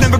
never grow.